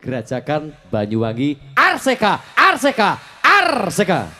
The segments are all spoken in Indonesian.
Gerajakan Banyuwangi Arseka Arseka Arseka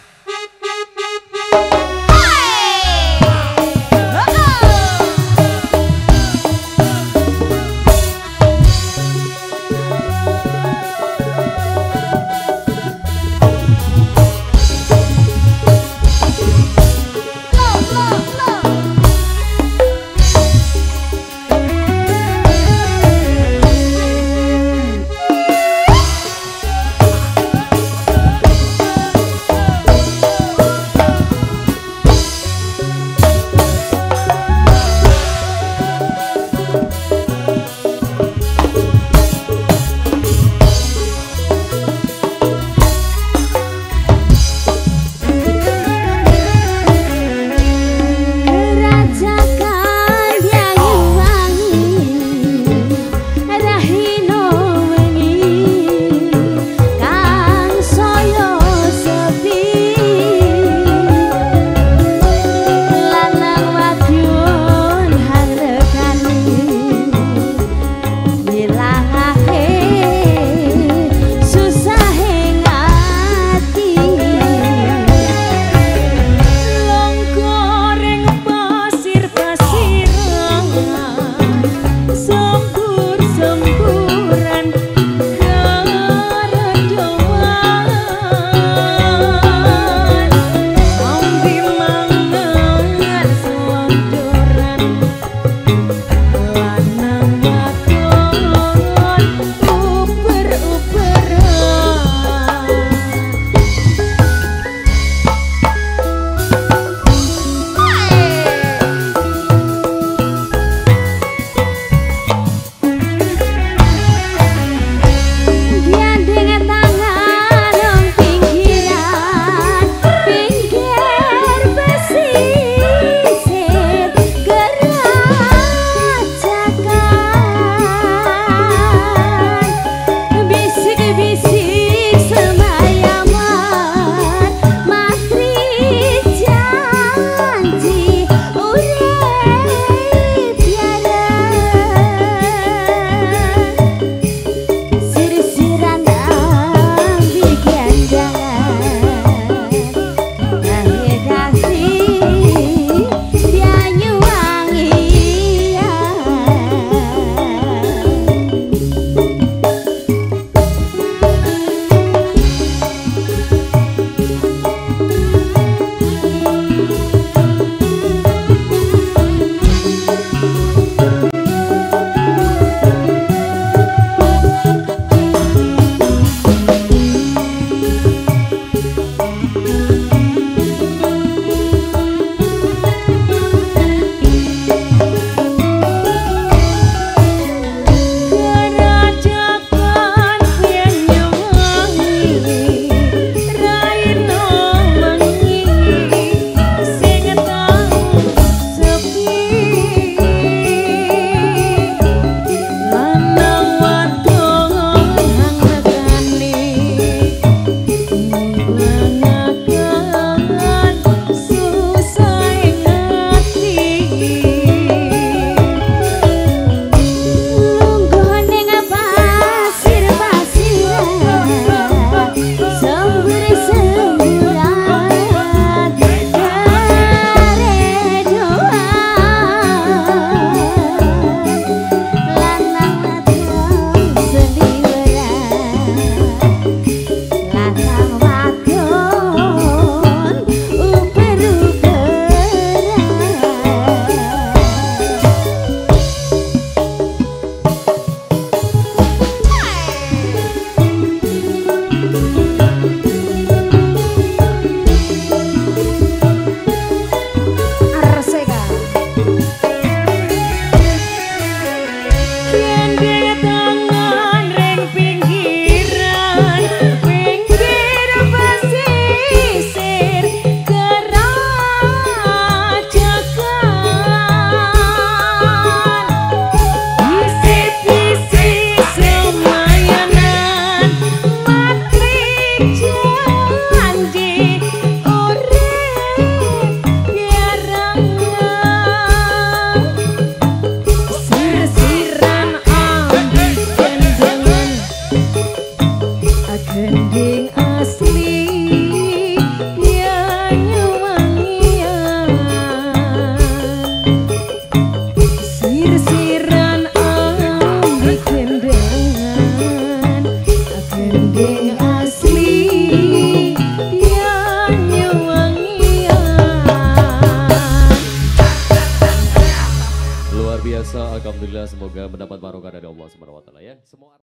alhamdulillah semoga mendapat barokah dari Allah Subhanahu wa taala ya. Semua